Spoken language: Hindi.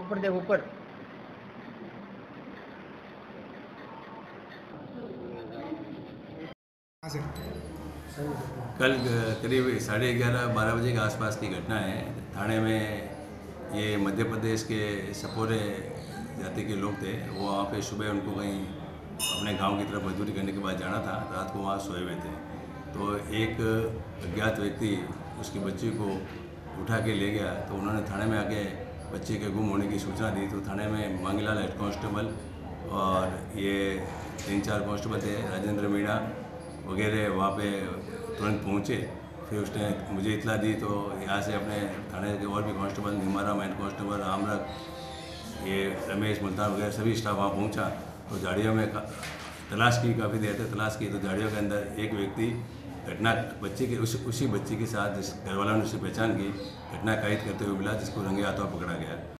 ऊपर देखो, ऊपर। कल करीब साढ़े ग्यारह, बारह बजे के आसपास की घटना है। थाने में ये मध्य प्रदेश के सपोरे जाति के लोग थे। वो वहाँ पे सुबह उनको कहीं अपने गाँव की तरफ़ मजदूरी करने के बाद जाना था। रात को वहाँ सोए हुए थे। तो एक अज्ञात व्यक्ति, उसकी बच्ची को उठा के ले गया तो उन्होंने थाने में आके बच्चे के गुम होने की सूचना दी। तो थाने में मांगीलाल हेड कांस्टेबल और ये तीन चार कांस्टेबल थे, राजेंद्र मीणा वगैरह वहाँ पे तुरंत पहुँचे। फिर उसने मुझे इतला दी तो यहाँ से अपने थाने के और भी कांस्टेबल, निमाराम हेड कांस्टेबल रामरक ये रमेश मुल्तान वगैरह सभी स्टाफ वहाँ पहुँचा। तो झाड़ियों में तलाश की काफ़ी देर तक तलाश की। तो झाड़ियों के अंदर एक व्यक्ति घटना बच्चे के, उस, उसी बच्चे के साथ जिस घर वालों ने उसे पहचान की, घटना कैद करते हुए मिला, जिसको रंगे हाथों पकड़ा गया।